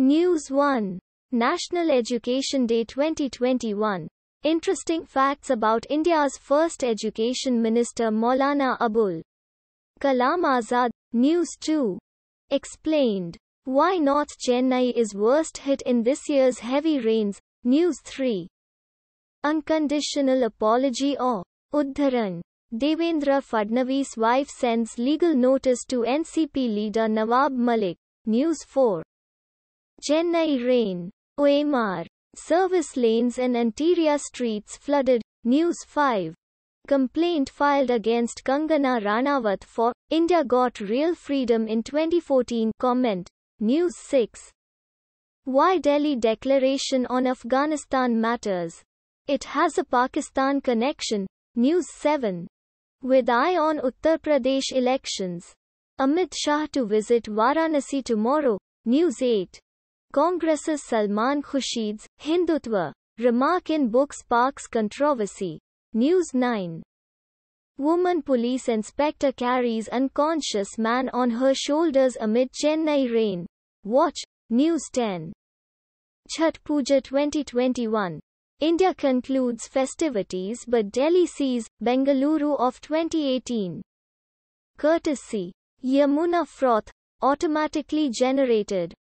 News 1. National Education Day 2021. Interesting facts about India's first education minister Maulana Abul Kalam Azad. News 2. Explained. Why North Chennai is worst hit in this year's heavy rains. News 3. Unconditional apology or Uddharan. Devendra Fadnavis' wife sends legal notice to NCP leader Nawab Malik. News 4. Chennai rain. OMR. Service lanes and interior streets flooded. News 5. Complaint filed against Kangana Ranaut for India got real freedom in 2014. Comment. News 6. Why Delhi Declaration on Afghanistan matters. It has a Pakistan connection. News 7. With eye on Uttar Pradesh elections. Amit Shah to visit Varanasi tomorrow. News 8. Congress's Salman Khurshid's Hindutva remark in book sparks controversy. News 9. Woman police inspector carries unconscious man on her shoulders amid Chennai rain. Watch. News 10. Chhath Puja 2021. India concludes festivities but Delhi sees Bengaluru of 2018. Courtesy Yamuna Froth, automatically generated.